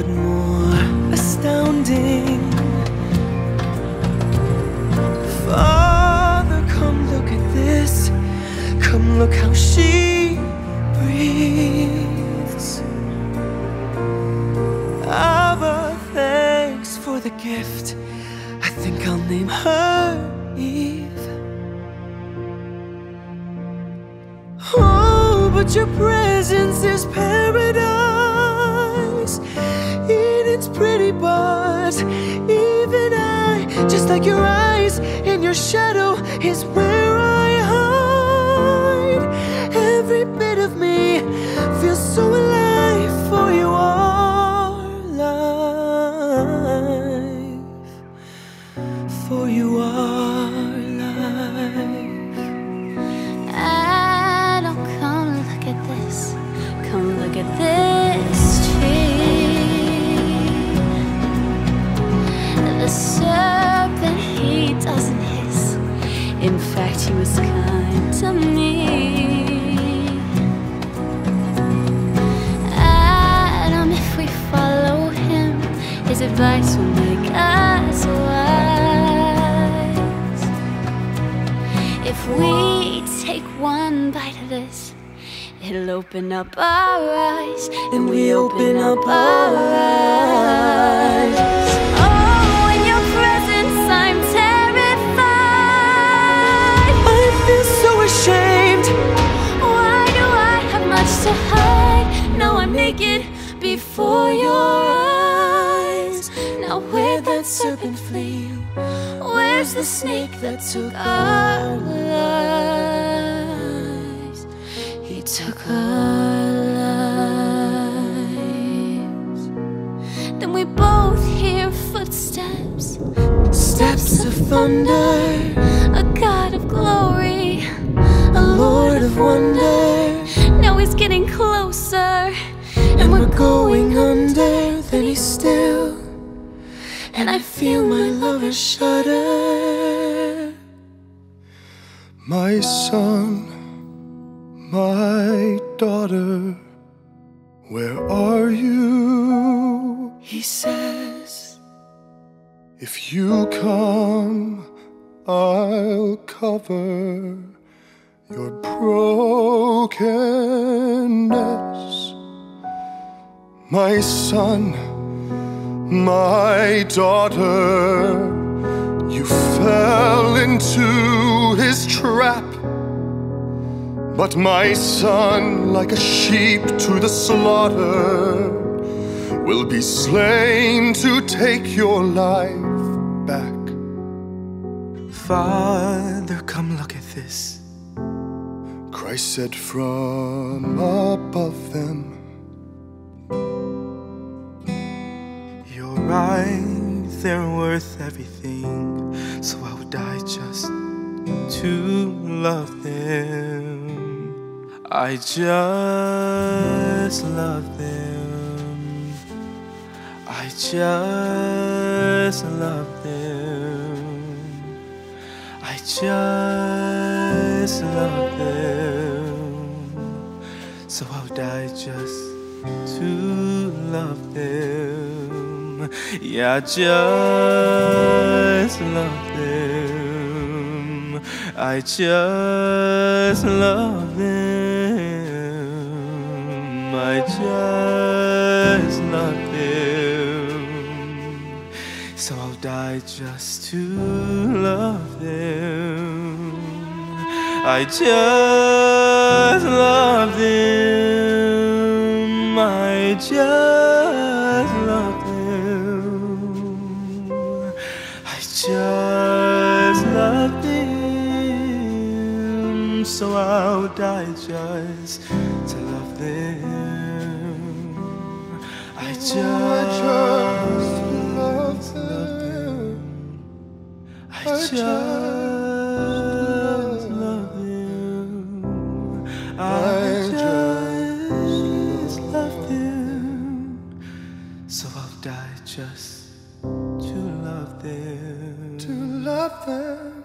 but more astounding. Father, come look at this. Come look how she breathes. Abba, thanks for the gift. I think I'll name her Eve. Oh, but your presence is paradise. Pretty, but even I, just like your eyes, in your shadow is where his advice will make us wise. If we take one bite of this, it'll open up our eyes. And we open up our eyes. Oh, in serpent flee? Where's the snake that took our lives? He took our lives. Then we both hear footsteps, Steps of thunder, a God of glory, a Lord of wonder. Now he's getting closer, And I feel my lover shudder. My son, my daughter, where are you? He says, If you come, I'll cover your brokenness. My son, my daughter, you fell into his trap. But my son, like a sheep to the slaughter, will be slain to take your life back. Father, come look at this. Christ said from above them, they're worth everything. So I would die just to love them. I just love them. I just love them. I just love them. So I'll die just to love Yeah, I just love them. I just love them. I just love them. So I'll die just to love them. I just love them. I just So I'll die just to love them. I just, love them. I just love them. I just love them. So I'll die just to love them. To love them.